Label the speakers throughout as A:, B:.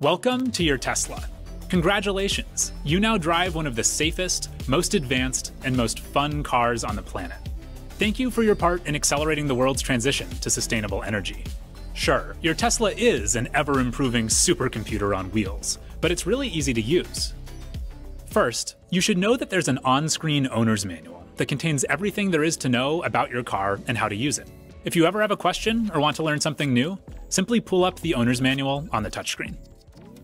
A: Welcome to your Tesla. Congratulations, you now drive one of the safest, most advanced, and most fun cars on the planet. Thank you for your part in accelerating the world's transition to sustainable energy. Sure, your Tesla is an ever improving supercomputer on wheels, but it's really easy to use. First, you should know that there's an on screen owner's manual that contains everything there is to know about your car and how to use it. If you ever have a question or want to learn something new, simply pull up the owner's manual on the touchscreen.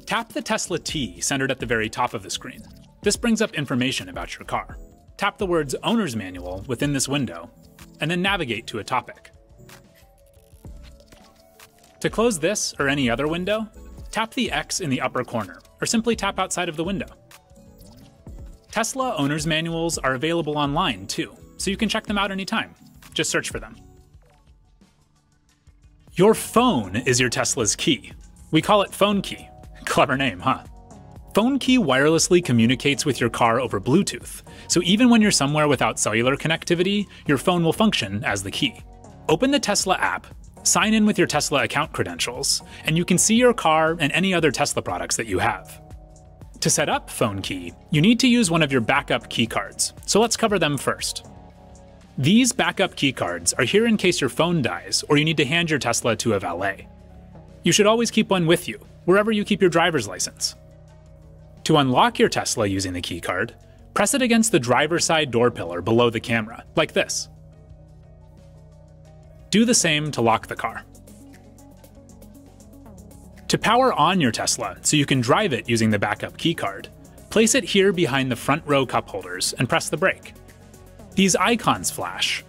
A: Tap the Tesla T centered at the very top of the screen. This brings up information about your car. Tap the words Owner's Manual within this window, and then navigate to a topic. To close this or any other window, tap the X in the upper corner, or simply tap outside of the window. Tesla owner's manuals are available online too, so you can check them out anytime. Just search for them. Your phone is your Tesla's key. We call it Phone Key. Clever name, huh? Phone Key wirelessly communicates with your car over Bluetooth, so even when you're somewhere without cellular connectivity, your phone will function as the key. Open the Tesla app, sign in with your Tesla account credentials, and you can see your car and any other Tesla products that you have. To set up Phone Key, you need to use one of your backup keycards, so let's cover them first. These backup keycards are here in case your phone dies or you need to hand your Tesla to a valet. You should always keep one with you, wherever you keep your driver's license. To unlock your Tesla using the keycard, press it against the driver's side door pillar below the camera, like this. Do the same to lock the car. To power on your Tesla so you can drive it using the backup keycard, place it here behind the front row cup holders and press the brake. These icons flash,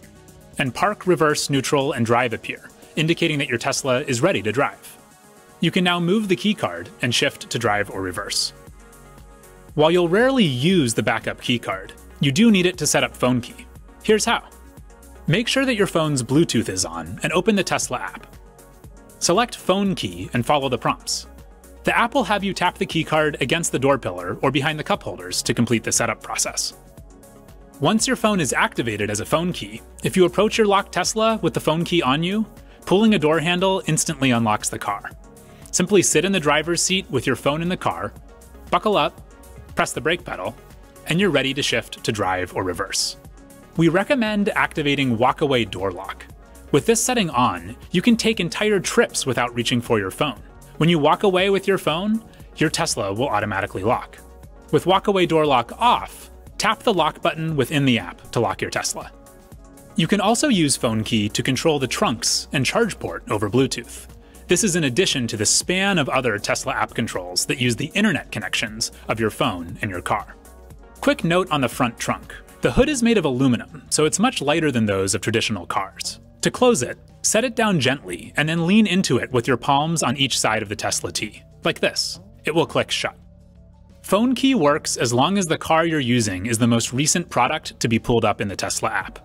A: and park, reverse, neutral, and drive appear, indicating that your Tesla is ready to drive. You can now move the keycard and shift to drive or reverse. While you'll rarely use the backup keycard, you do need it to set up Phone Key. Here's how. Make sure that your phone's Bluetooth is on and open the Tesla app. Select Phone Key and follow the prompts. The app will have you tap the keycard against the door pillar or behind the cup holders to complete the setup process. Once your phone is activated as a phone key, if you approach your locked Tesla with the phone key on you, pulling a door handle instantly unlocks the car. Simply sit in the driver's seat with your phone in the car, buckle up, press the brake pedal, and you're ready to shift to drive or reverse. We recommend activating walkaway door lock. With this setting on, you can take entire trips without reaching for your phone. When you walk away with your phone, your Tesla will automatically lock. With walkaway door lock off, tap the lock button within the app to lock your Tesla. You can also use Phone Key to control the trunks and charge port over Bluetooth. This is in addition to the span of other Tesla app controls that use the internet connections of your phone and your car. Quick note on the front trunk. The hood is made of aluminum, so it's much lighter than those of traditional cars. To close it, set it down gently and then lean into it with your palms on each side of the Tesla T, like this. It will click shut. Phone key works as long as the car you're using is the most recent product to be pulled up in the Tesla app.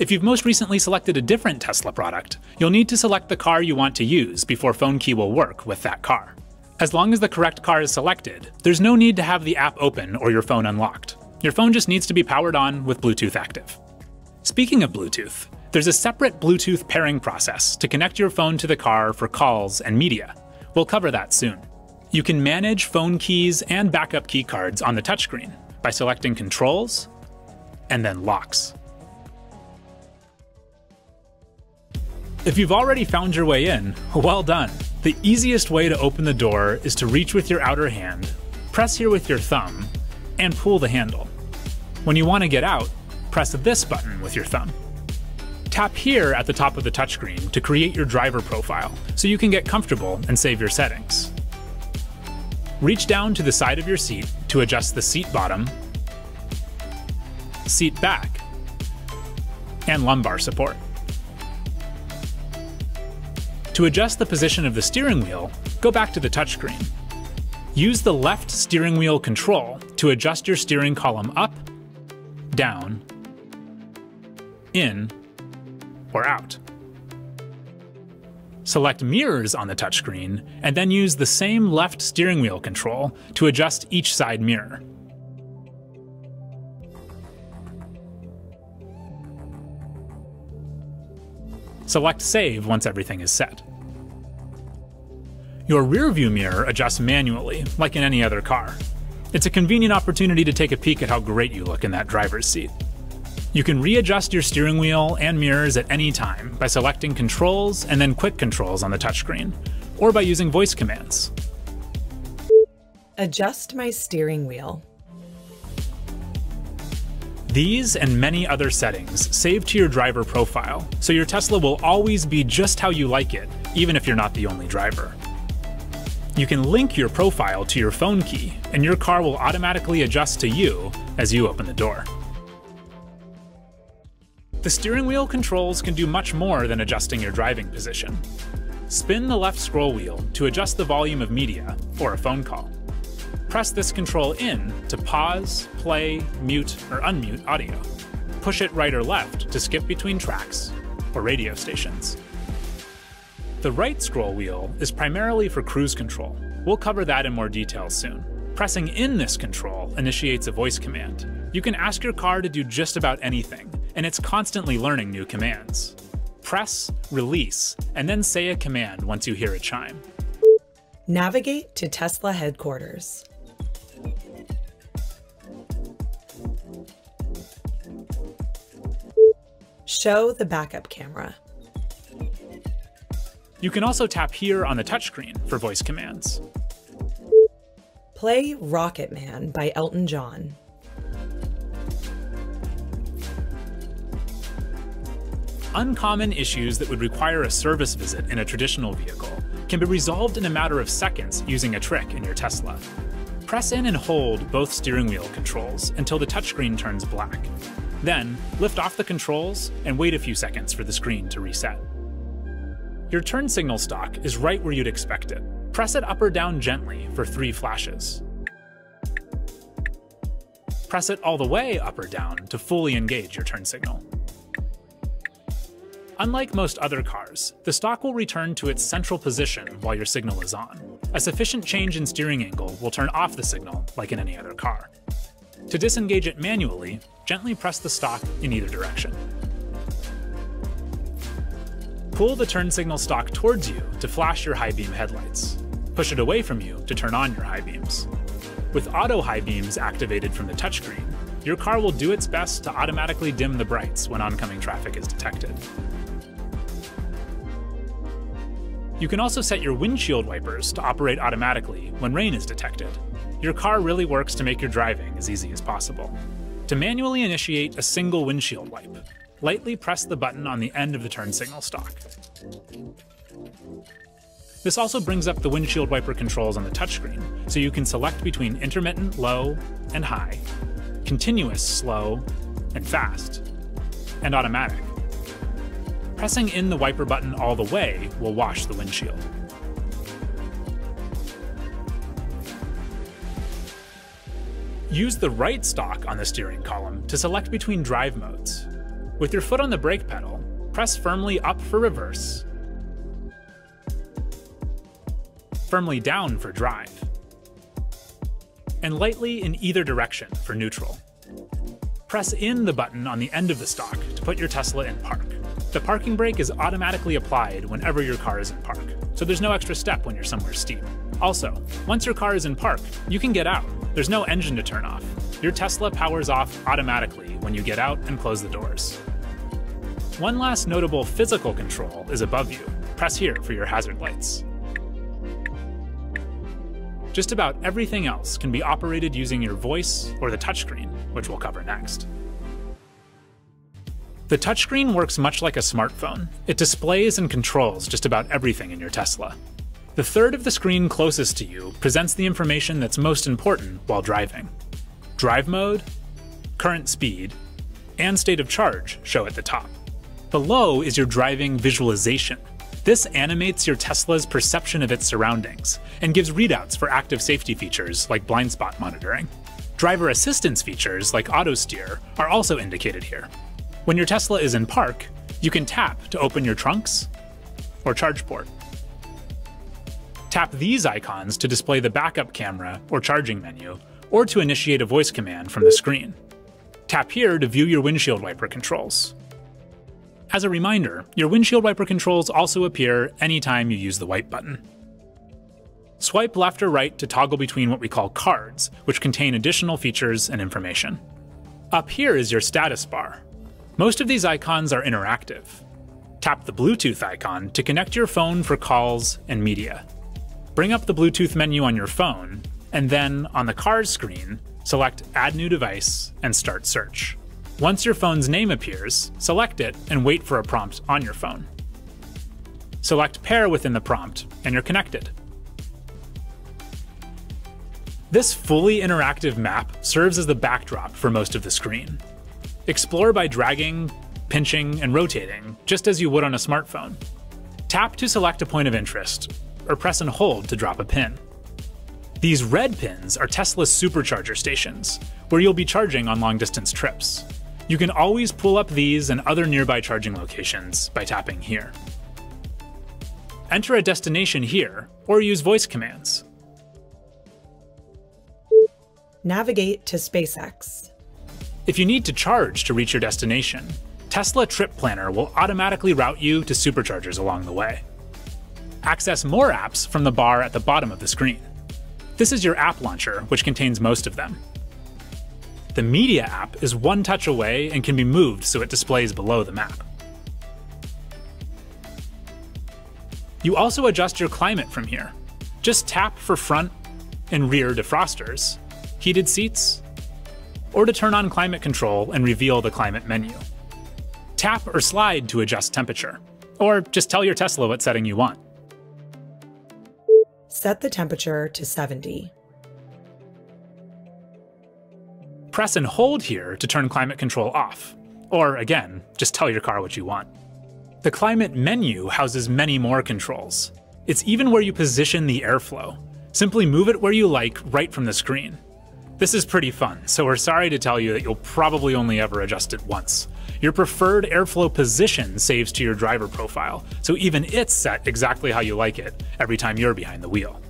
A: If you've most recently selected a different Tesla product, you'll need to select the car you want to use before Phone Key will work with that car. As long as the correct car is selected, there's no need to have the app open or your phone unlocked. Your phone just needs to be powered on with Bluetooth active. Speaking of Bluetooth, there's a separate Bluetooth pairing process to connect your phone to the car for calls and media. We'll cover that soon. You can manage phone keys and backup key cards on the touchscreen by selecting Controls and then Locks. If you've already found your way in, well done. The easiest way to open the door is to reach with your outer hand, press here with your thumb, and pull the handle. When you want to get out, press this button with your thumb. Tap here at the top of the touchscreen to create your driver profile so you can get comfortable and save your settings. Reach down to the side of your seat to adjust the seat bottom, seat back, and lumbar support. To adjust the position of the steering wheel, go back to the touchscreen. Use the left steering wheel control to adjust your steering column up, down, in, or out. Select Mirrors on the touchscreen, and then use the same left steering wheel control to adjust each side mirror. Select Save once everything is set. Your rearview mirror adjusts manually, like in any other car. It's a convenient opportunity to take a peek at how great you look in that driver's seat. You can readjust your steering wheel and mirrors at any time by selecting Controls and then Quick Controls on the touchscreen, or by using voice commands.
B: Adjust my steering wheel.
A: These and many other settings save to your driver profile, so your Tesla will always be just how you like it, even if you're not the only driver. You can link your profile to your phone key, and your car will automatically adjust to you as you open the door. The steering wheel controls can do much more than adjusting your driving position. Spin the left scroll wheel to adjust the volume of media or a phone call. Press this control in to pause, play, mute, or unmute audio. Push it right or left to skip between tracks or radio stations. The right scroll wheel is primarily for cruise control. We'll cover that in more detail soon. Pressing in this control initiates a voice command. You can ask your car to do just about anything, and it's constantly learning new commands. Press, release, and then say a command once you hear a chime.
B: Navigate to Tesla headquarters. Show the backup camera.
A: You can also tap here on the touchscreen for voice commands.
B: Play Rocket Man by Elton John.
A: Uncommon issues that would require a service visit in a traditional vehicle can be resolved in a matter of seconds using a trick in your Tesla. Press in and hold both steering wheel controls until the touchscreen turns black. Then, lift off the controls and wait a few seconds for the screen to reset. Your turn signal stalk is right where you'd expect it. Press it up or down gently for three flashes. Press it all the way up or down to fully engage your turn signal. Unlike most other cars, the stalk will return to its central position while your signal is on. A sufficient change in steering angle will turn off the signal, like in any other car. To disengage it manually, gently press the stalk in either direction. Pull the turn signal stalk towards you to flash your high beam headlights. Push it away from you to turn on your high beams. With auto high beams activated from the touchscreen, your car will do its best to automatically dim the brights when oncoming traffic is detected. You can also set your windshield wipers to operate automatically when rain is detected. Your car really works to make your driving as easy as possible. To manually initiate a single windshield wipe, lightly press the button on the end of the turn signal stalk. This also brings up the windshield wiper controls on the touchscreen, so you can select between intermittent low and high, continuous slow and fast, and automatic. Pressing in the wiper button all the way will wash the windshield. Use the right stalk on the steering column to select between drive modes. With your foot on the brake pedal, press firmly up for reverse, firmly down for drive, and lightly in either direction for neutral. Press in the button on the end of the stalk to put your Tesla in park. The parking brake is automatically applied whenever your car is in park, so there's no extra step when you're somewhere steep. Also, once your car is in park, you can get out. There's no engine to turn off. Your Tesla powers off automatically when you get out and close the doors. One last notable physical control is above you. Press here for your hazard lights. Just about everything else can be operated using your voice or the touchscreen, which we'll cover next. The touchscreen works much like a smartphone. It displays and controls just about everything in your Tesla. The third of the screen closest to you presents the information that's most important while driving. Drive mode, current speed, and state of charge show at the top. Below is your driving visualization. This animates your Tesla's perception of its surroundings and gives readouts for active safety features like blind spot monitoring. Driver assistance features like auto steer are also indicated here. When your Tesla is in park, you can tap to open your trunks or charge port. Tap these icons to display the backup camera or charging menu, or to initiate a voice command from the screen. Tap here to view your windshield wiper controls. As a reminder, your windshield wiper controls also appear anytime you use the wipe button. Swipe left or right to toggle between what we call cards, which contain additional features and information. Up here is your status bar. Most of these icons are interactive. Tap the Bluetooth icon to connect your phone for calls and media. Bring up the Bluetooth menu on your phone, and then on the car's screen, select Add New Device and Start Search. Once your phone's name appears, select it and wait for a prompt on your phone. Select Pair within the prompt, and you're connected. This fully interactive map serves as the backdrop for most of the screen. Explore by dragging, pinching, and rotating, just as you would on a smartphone. Tap to select a point of interest, or press and hold to drop a pin. These red pins are Tesla's supercharger stations, where you'll be charging on long distance trips. You can always pull up these and other nearby charging locations by tapping here. Enter a destination here, or use voice commands.
B: Navigate to SpaceX.
A: If you need to charge to reach your destination, Tesla Trip Planner will automatically route you to superchargers along the way. Access more apps from the bar at the bottom of the screen. This is your app launcher, which contains most of them. The Media app is one touch away and can be moved so it displays below the map. You also adjust your climate from here. Just tap for front and rear defrosters, heated seats, or to turn on climate control and reveal the climate menu. Tap or slide to adjust temperature, or just tell your Tesla what setting you want.
B: Set the temperature to 70.
A: Press and hold here to turn climate control off. Or again, just tell your car what you want. The climate menu houses many more controls. It's even where you position the airflow. Simply move it where you like right from the screen. This is pretty fun, so we're sorry to tell you that you'll probably only ever adjust it once. Your preferred airflow position saves to your driver profile, so even it's set exactly how you like it every time you're behind the wheel.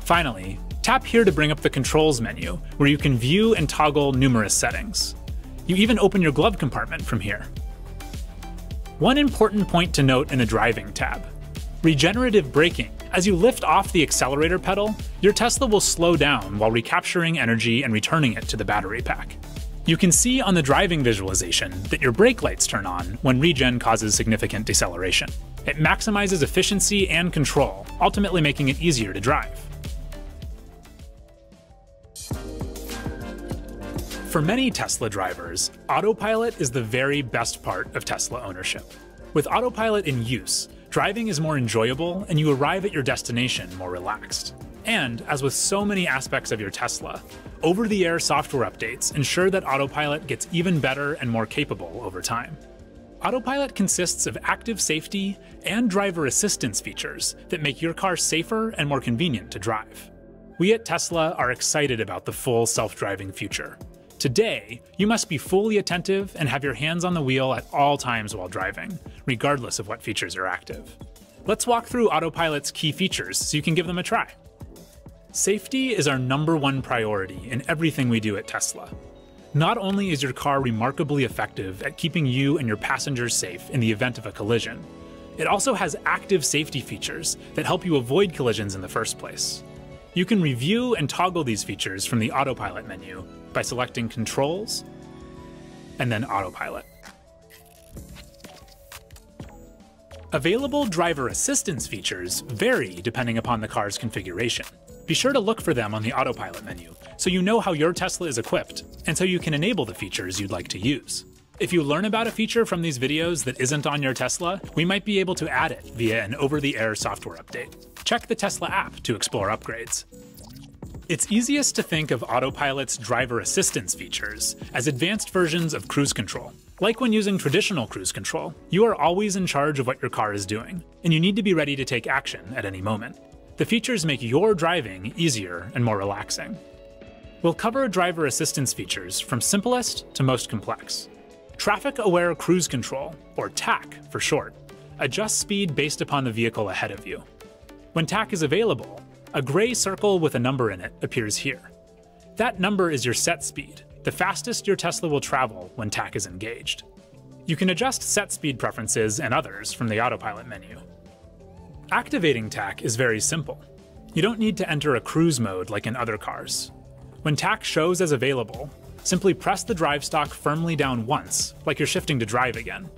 A: Finally, Tap here to bring up the controls menu, where you can view and toggle numerous settings. You even open your glove compartment from here. One important point to note in the driving tab. Regenerative braking. As you lift off the accelerator pedal, your Tesla will slow down while recapturing energy and returning it to the battery pack. You can see on the driving visualization that your brake lights turn on when regen causes significant deceleration. It maximizes efficiency and control, ultimately making it easier to drive. For many Tesla drivers, autopilot is the very best part of Tesla ownership. With autopilot in use, driving is more enjoyable and you arrive at your destination more relaxed. And, as with so many aspects of your Tesla, over the air software updates ensure that autopilot gets even better and more capable over time. Autopilot consists of active safety and driver assistance features that make your car safer and more convenient to drive. We at Tesla are excited about the full self driving future Today, you must be fully attentive and have your hands on the wheel at all times while driving, regardless of what features are active. Let's walk through Autopilot's key features so you can give them a try. Safety is our number one priority in everything we do at Tesla. Not only is your car remarkably effective at keeping you and your passengers safe in the event of a collision, it also has active safety features that help you avoid collisions in the first place. You can review and toggle these features from the Autopilot menu by selecting Controls and then Autopilot. Available driver assistance features vary depending upon the car's configuration. Be sure to look for them on the Autopilot menu so you know how your Tesla is equipped and so you can enable the features you'd like to use. If you learn about a feature from these videos that isn't on your Tesla, we might be able to add it via an over-the-air software update. Check the Tesla app to explore upgrades. It's easiest to think of Autopilot's driver assistance features as advanced versions of cruise control. Like when using traditional cruise control, you are always in charge of what your car is doing, and you need to be ready to take action at any moment. The features make your driving easier and more relaxing. We'll cover driver assistance features from simplest to most complex. Traffic Aware Cruise Control, or TAC for short, adjusts speed based upon the vehicle ahead of you. When TAC is available, a gray circle with a number in it appears here. That number is your set speed, the fastest your Tesla will travel when TAC is engaged. You can adjust set speed preferences and others from the autopilot menu. Activating TAC is very simple. You don't need to enter a cruise mode like in other cars. When TAC shows as available, simply press the drive stalk firmly down once, like you're shifting to drive again.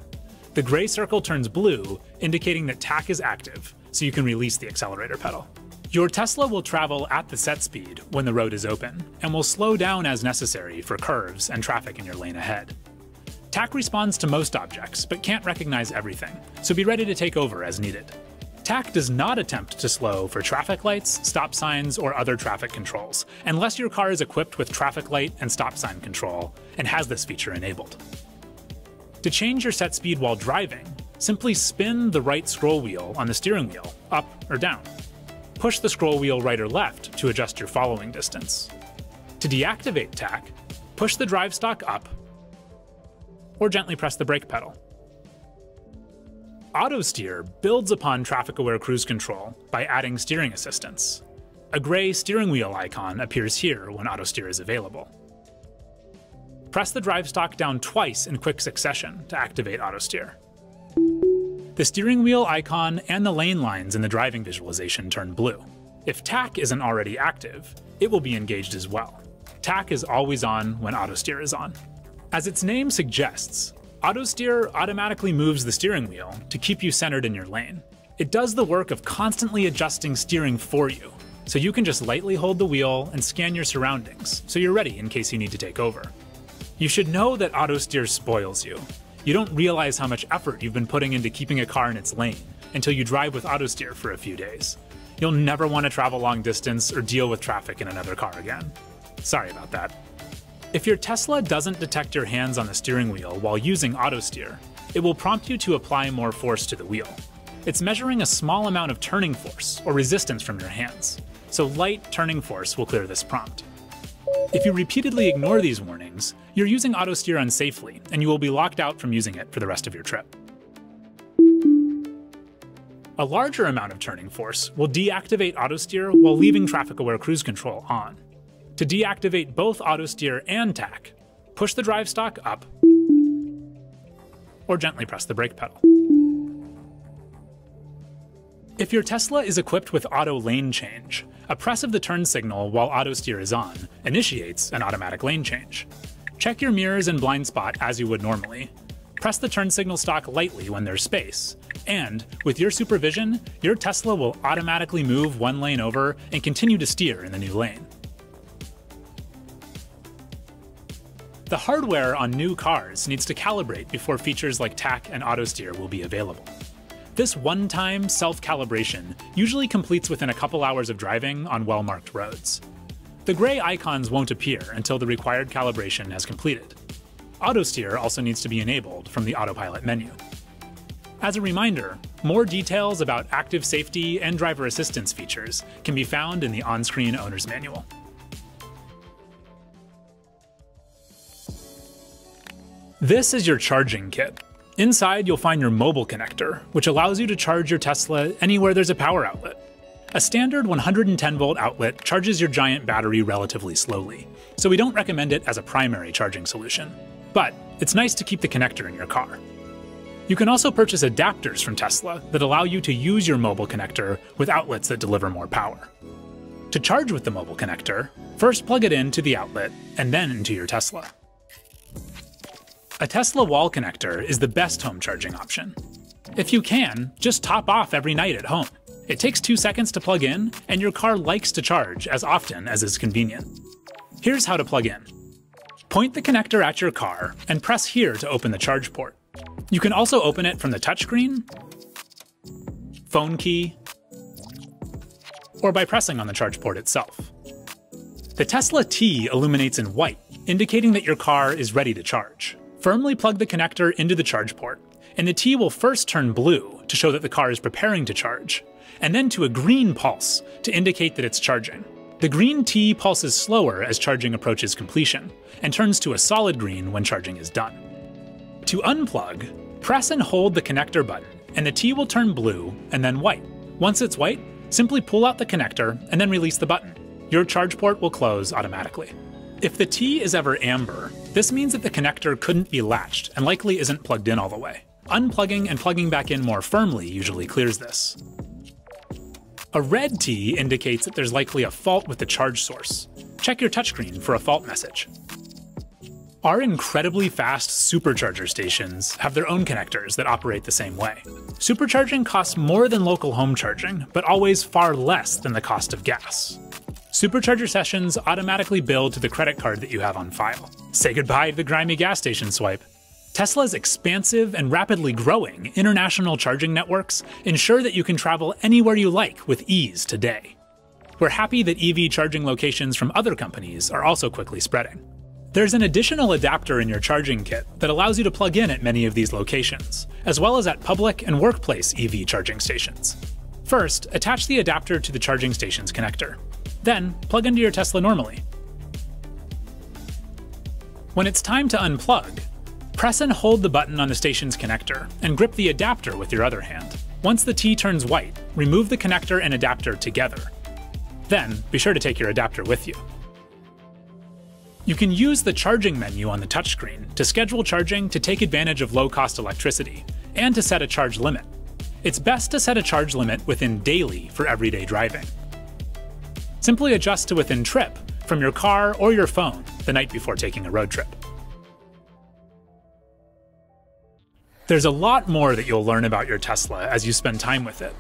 A: The gray circle turns blue, indicating that TAC is active, so you can release the accelerator pedal. Your Tesla will travel at the set speed when the road is open, and will slow down as necessary for curves and traffic in your lane ahead. TAC responds to most objects, but can't recognize everything, so be ready to take over as needed. TAC does not attempt to slow for traffic lights, stop signs, or other traffic controls, unless your car is equipped with traffic light and stop sign control and has this feature enabled. To change your set speed while driving, simply spin the right scroll wheel on the steering wheel, up or down. Push the scroll wheel right or left to adjust your following distance. To deactivate TAC, push the drive stalk up or gently press the brake pedal. Autosteer builds upon traffic aware cruise control by adding steering assistance. A gray steering wheel icon appears here when autosteer is available. Press the drive stalk down twice in quick succession to activate autosteer. The steering wheel icon and the lane lines in the driving visualization turn blue. If TAC isn't already active, it will be engaged as well. TAC is always on when autosteer is on. As its name suggests, AutoSteer automatically moves the steering wheel to keep you centered in your lane. It does the work of constantly adjusting steering for you, so you can just lightly hold the wheel and scan your surroundings, so you're ready in case you need to take over. You should know that AutoSteer spoils you. You don't realize how much effort you've been putting into keeping a car in its lane until you drive with AutoSteer for a few days. You'll never want to travel long distance or deal with traffic in another car again. Sorry about that. If your Tesla doesn't detect your hands on the steering wheel while using autosteer, it will prompt you to apply more force to the wheel. It's measuring a small amount of turning force or resistance from your hands, so light turning force will clear this prompt. If you repeatedly ignore these warnings, you're using autosteer unsafely, and you will be locked out from using it for the rest of your trip. A larger amount of turning force will deactivate autosteer while leaving traffic-aware cruise control on. To deactivate both autosteer and TAC, push the drive stalk up or gently press the brake pedal. If your Tesla is equipped with auto lane change, a press of the turn signal while autosteer is on initiates an automatic lane change. Check your mirrors and blind spot as you would normally. Press the turn signal stalk lightly when there's space, and with your supervision, your Tesla will automatically move one lane over and continue to steer in the new lane. The hardware on new cars needs to calibrate before features like TAC and autosteer will be available. This one-time self-calibration usually completes within a couple hours of driving on well-marked roads. The gray icons won't appear until the required calibration has completed. Autosteer also needs to be enabled from the autopilot menu. As a reminder, more details about active safety and driver assistance features can be found in the on-screen owner's manual. This is your charging kit. Inside, you'll find your mobile connector, which allows you to charge your Tesla anywhere there's a power outlet. A standard 110 volt outlet charges your giant battery relatively slowly, so we don't recommend it as a primary charging solution. But it's nice to keep the connector in your car. You can also purchase adapters from Tesla that allow you to use your mobile connector with outlets that deliver more power. To charge with the mobile connector, first plug it into the outlet and then into your Tesla. A Tesla wall connector is the best home charging option. If you can, just top off every night at home. It takes two seconds to plug in, and your car likes to charge as often as is convenient. Here's how to plug in. Point the connector at your car and press here to open the charge port. You can also open it from the touchscreen, phone key, or by pressing on the charge port itself. The Tesla T illuminates in white, indicating that your car is ready to charge. Firmly plug the connector into the charge port, and the T will first turn blue to show that the car is preparing to charge, and then to a green pulse to indicate that it's charging. The green T pulses slower as charging approaches completion, and turns to a solid green when charging is done. To unplug, press and hold the connector button, and the T will turn blue and then white. Once it's white, simply pull out the connector and then release the button. Your charge port will close automatically. If the T is ever amber, this means that the connector couldn't be latched and likely isn't plugged in all the way. Unplugging and plugging back in more firmly usually clears this. A red T indicates that there's likely a fault with the charge source. Check your touchscreen for a fault message. Our incredibly fast supercharger stations have their own connectors that operate the same way. Supercharging costs more than local home charging, but always far less than the cost of gas. Supercharger sessions automatically bill to the credit card that you have on file. Say goodbye to the grimy gas station swipe. Tesla's expansive and rapidly growing international charging networks ensure that you can travel anywhere you like with ease today. We're happy that EV charging locations from other companies are also quickly spreading. There's an additional adapter in your charging kit that allows you to plug in at many of these locations, as well as at public and workplace EV charging stations. First, attach the adapter to the charging station's connector. Then, plug into your Tesla normally. When it's time to unplug, press and hold the button on the station's connector and grip the adapter with your other hand. Once the T turns white, remove the connector and adapter together. Then, be sure to take your adapter with you. You can use the charging menu on the touchscreen to schedule charging to take advantage of low cost electricity, and to set a charge limit. It's best to set a charge limit within daily for everyday driving. Simply adjust to within trip from your car or your phone the night before taking a road trip. There's a lot more that you'll learn about your Tesla as you spend time with it.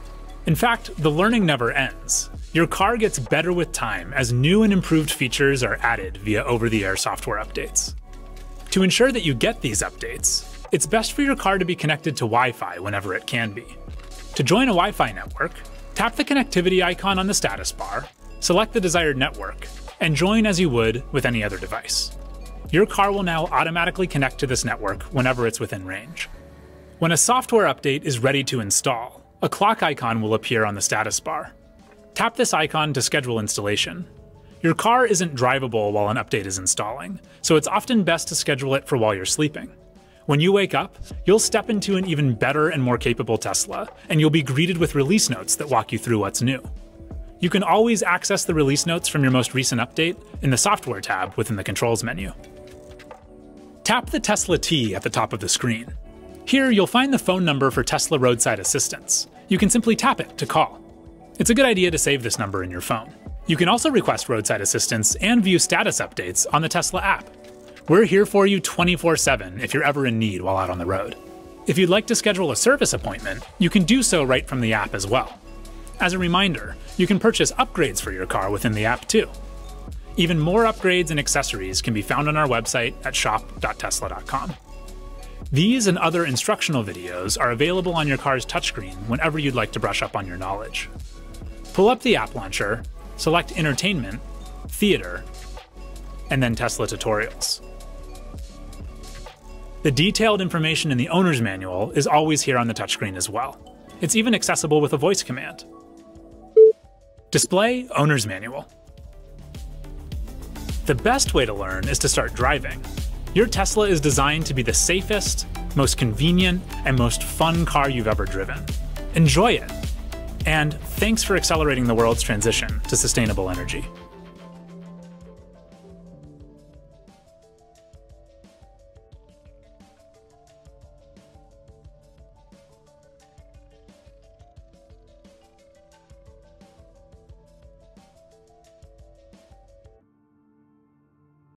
A: In fact, the learning never ends. Your car gets better with time as new and improved features are added via over the air software updates. To ensure that you get these updates, it's best for your car to be connected to Wi Fi whenever it can be. To join a Wi Fi network, tap the connectivity icon on the status bar, select the desired network, and join as you would with any other device. Your car will now automatically connect to this network whenever it's within range. When a software update is ready to install, a clock icon will appear on the status bar. Tap this icon to schedule installation. Your car isn't drivable while an update is installing, so it's often best to schedule it for while you're sleeping. When you wake up, you'll step into an even better and more capable Tesla, and you'll be greeted with release notes that walk you through what's new. You can always access the release notes from your most recent update in the Software tab within the Controls menu. Tap the Tesla T at the top of the screen. Here, you'll find the phone number for Tesla Roadside Assistance. You can simply tap it to call. It's a good idea to save this number in your phone. You can also request roadside assistance and view status updates on the Tesla app. We're here for you 24 7 if you're ever in need while out on the road. If you'd like to schedule a service appointment, you can do so right from the app as well. As a reminder, you can purchase upgrades for your car within the app too. Even more upgrades and accessories can be found on our website at shop.tesla.com. These and other instructional videos are available on your car's touchscreen whenever you'd like to brush up on your knowledge. Pull up the app launcher, select Entertainment, Theater, and then Tesla Tutorials. The detailed information in the owner's manual is always here on the touchscreen as well. It's even accessible with a voice command. Display Owner's Manual. The best way to learn is to start driving, your Tesla is designed to be the safest, most convenient, and most fun car you've ever driven. Enjoy it. And thanks for accelerating the world's transition to sustainable energy.